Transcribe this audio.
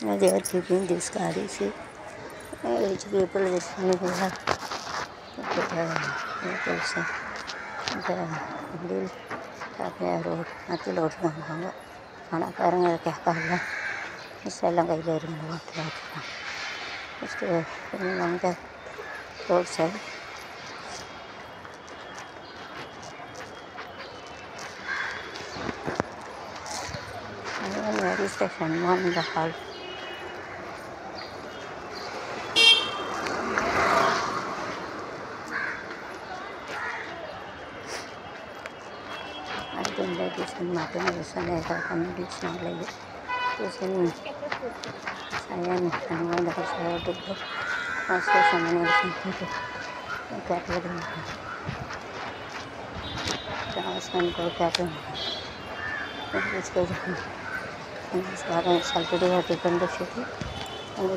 దేవతకి తీసుకు ఆడేసి రూపాయలు తీసుకొని కూడా తెలుసు ఇంకా ఇండియన్ ടാപ്പിനോട് മത്തിലോട്ട് കൊണ്ടുപോകുമ്പോൾ പണക്കാരങ്ങളൊക്കെ പല ഇഷ്ടമെല്ലാം കയ്യിൽ വരുമ്പോൾ മത്തിലോട്ടാണ് ഇഷ്ട പിന്നെ നമുക്ക് road side station morning hall ಅದರಿಂದ ಟ್ಯೂಷನ್ ಮಾತಾಡೋದು ಸಲಹೆ ತಗೊಂಡು ಟ್ಯೂಷನ್ ಆಗಲಿದೆ ಟ್ಯೂಷನ್ ಸಲಹೆ ನನಗೊಂದು ವರ್ಷ ಹೋಗಿದ್ದು ಅಷ್ಟು ಸಮಯ ಕ್ಯಾಟ್ಲರಿ ಟ್ರಾವೆಲ್ಸ್ ಅನ್ಕೊಂಡು ಕ್ಯಾಟ್ಲರಿ ಸ್ವಲ್ಪ ಡಿವರ್ಟಿಕೊಂಡು ಸಿಟಿ ಒಂದು